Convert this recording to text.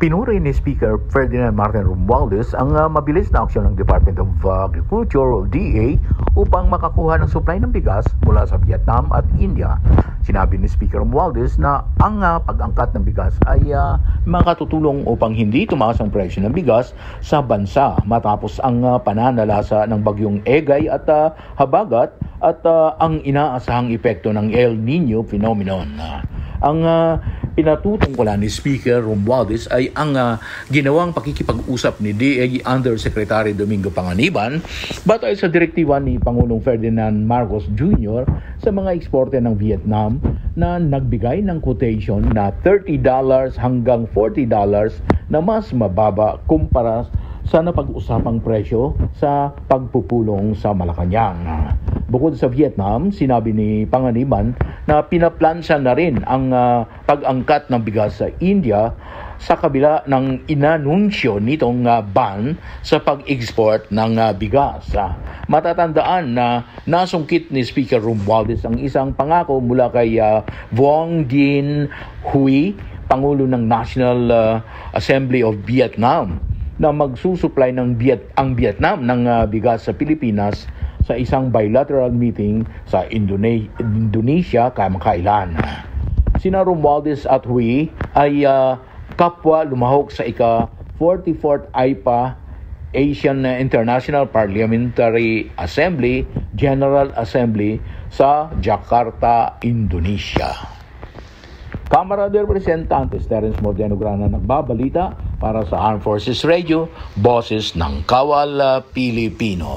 Pinuri ni Speaker Ferdinand Martin Romualdez ang uh, mabilis na aksyon ng Department of Agriculture o DA upang makakuha ng supply ng bigas mula sa Vietnam at India. Sinabi ni Speaker Romualdez na ang uh, pag-angkat ng bigas ay uh, makatutulong upang hindi tumaas ang presyo ng bigas sa bansa matapos ang uh, pananalasa ng bagyong Egay at uh, Habagat at uh, ang inaasahang epekto ng El Nino phenomenon. Ang uh, pinatutungkulan ni Speaker Romualdez ay ang uh, ginawang pakikipag-usap ni DA Undersecretary Domingo Panganiban batay sa direktiba ni Pangulong Ferdinand Marcos Jr. sa mga eksporte ng Vietnam na nagbigay ng quotation na $30 hanggang $40 na mas mababa kumpara sa napag-usapang presyo sa pagpupulong sa Malacanang. Bukod sa Vietnam, sinabi ni Panganiban na pinaplansya na rin ang uh, pag-angkat ng bigas sa India sa kabila ng inanunsyo nitong uh, ban sa pag-export ng uh, bigas. Uh, matatandaan na nasungkit ni Speaker Romualdez ang isang pangako mula kay uh, Vuong Dinh Huy, Pangulo ng National uh, Assembly of Vietnam na magsusupply ng Viet ang Vietnam ng uh, bigas sa Pilipinas sa isang bilateral meeting sa Indone- Indonesia kamakailan. Sina Romualdez at Hui ay uh, kapwa lumahok sa ika 44th AIPA Asian International Parliamentary Assembly General Assembly sa Jakarta, Indonesia. Kamara de Representantes Terence Moreno Grana nagbabalita para sa Armed Forces Radio, Boses ng Kawal Pilipino.